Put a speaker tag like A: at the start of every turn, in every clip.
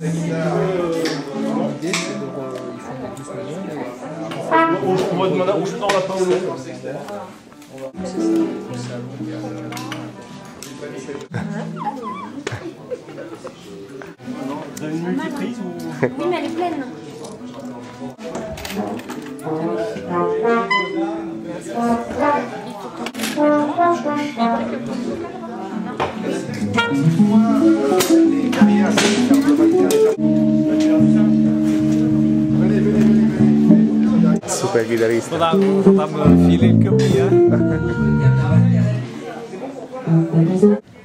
A: De re- ils font des douze millions. et-
B: On va où une multiprise ou
C: Oui, mais elle est pleine.
D: per chitarrista.
A: Potam, potam file ke copia.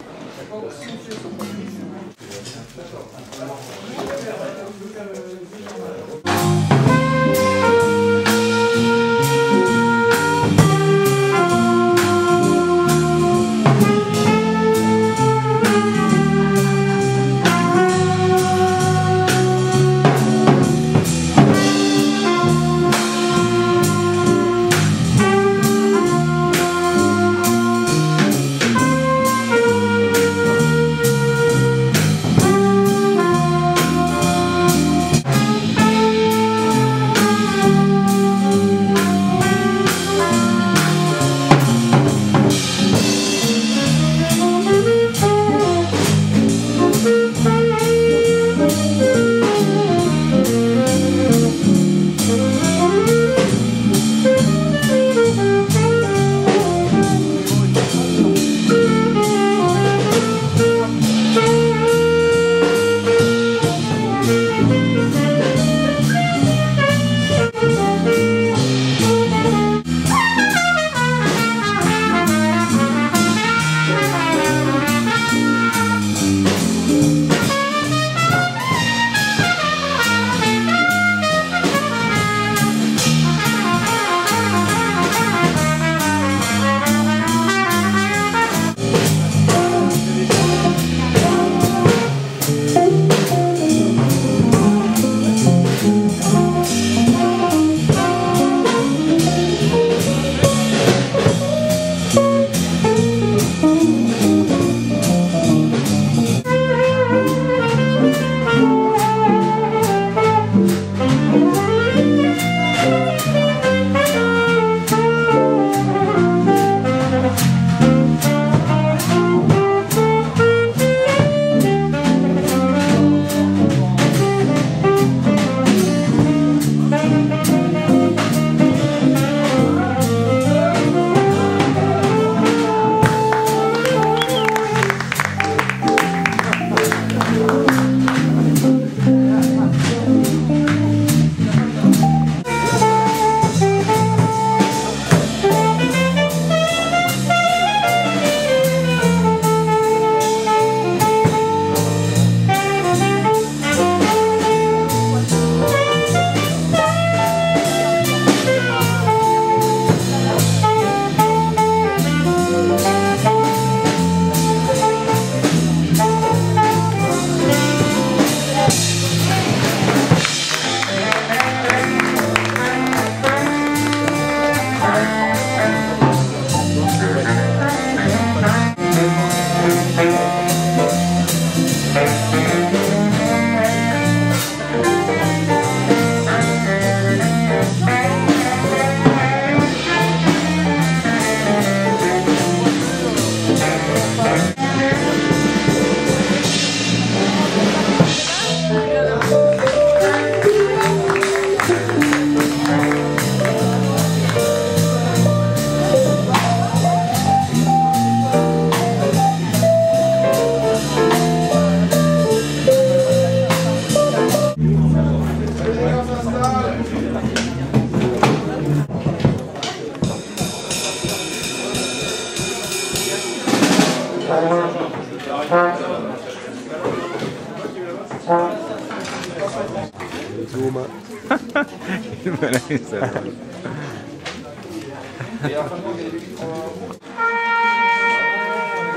D: Zuma.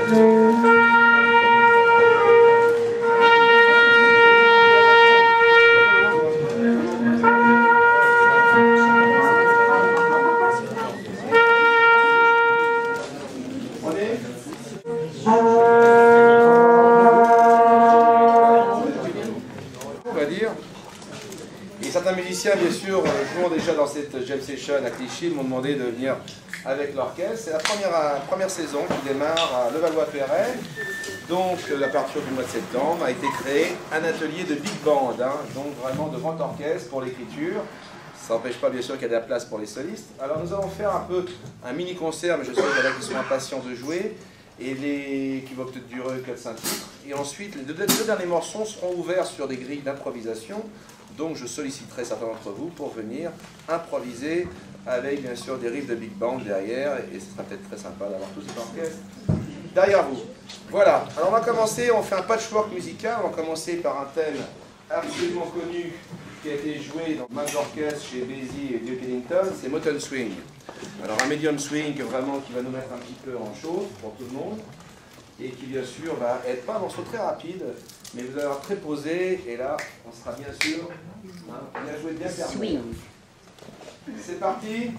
D: Thank you.
C: Musiciens, bien sûr, euh, jouant déjà dans cette jam session à Clichy, m'ont demandé de venir avec l'orchestre. C'est la première, euh, première saison qui démarre à Levallois-Perret. Donc, euh, à partir du mois de septembre, a été créé un atelier de big band, hein, donc vraiment de grand orchestre pour l'écriture. Ça n'empêche pas, bien sûr, qu'il y a de la place pour les solistes. Alors, nous allons faire un peu un mini-concert, mais je sais qu'il y en a qui sont impatients de jouer, et qui va peut-être durer 4-5 titres. Et ensuite, les deux derniers morceaux seront ouverts sur des grilles d'improvisation. Donc, je solliciterai certains d'entre vous pour venir improviser avec, bien sûr, des riffs de big band derrière, et ce sera peut-être très sympa d'avoir tout cet orchestre derrière vous. Voilà, alors on va commencer, on fait un patchwork musical, on va commencer par un thème absolument connu qui a été joué dans Mac Orchestre chez Basie et Duke Ellington, c'est Motown Swing. Alors un medium swing vraiment qui va nous mettre un petit peu en chaud pour tout le monde et qui bien sûr va être pas un morceau très rapide, mais vous allez avoir très posé et là on sera bien sûr hein, bien joué, bien fermé. C'est parti.